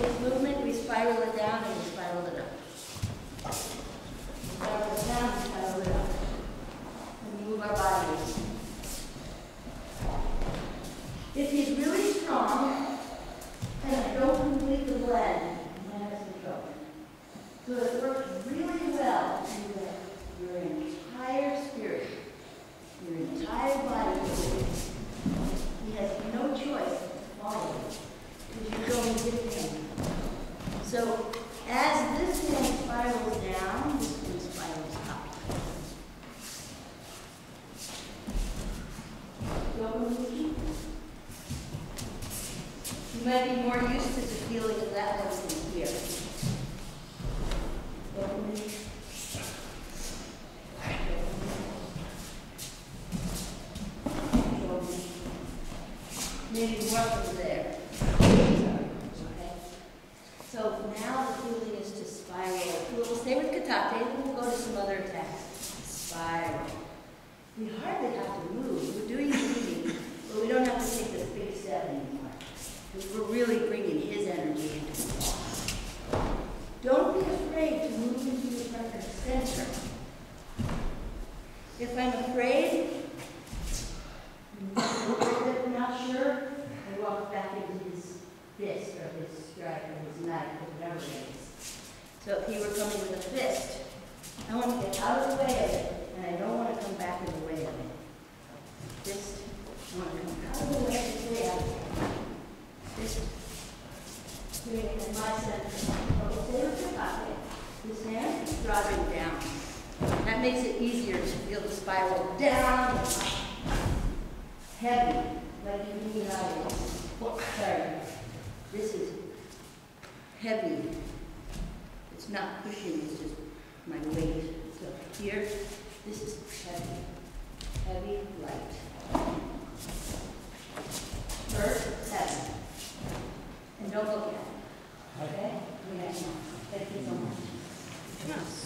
this movement, we spiral it down and we spiral it up. We spiral it down, we spiral it up. And we move our bodies. If he's really strong, and I don't complete the blend, then it's a joke. So it works really So as this one spirals down, this one spirals up. You might be more used to the feeling of that one than here. Maybe from there. Okay. So now the feeling is to spiral. We'll go to some other attacks. Spiral. We hardly have to move. We're doing breathing, but we don't have to take this big step anymore. Because we're really bringing his energy into the it. Don't be afraid to move into perfect center. If I'm afraid, if I'm not sure, I walk back into his fist or his strike or his knife or whatever it is. So if he were coming with a fist, I want to get out of the way of it, and I don't want to come back in the way of it. Fist, I want to come out of the way of of it. Fist, doing it in my center. But stay with the pocket. This hand, dropping down. That makes it easier to feel the spiral down. Heavy, like you need out Sorry. This is heavy. It's not pushing, it's just my weight. So here, this is heavy, heavy, light. First, heavy. And don't look at it. Okay? Have, thank you so much. Yes.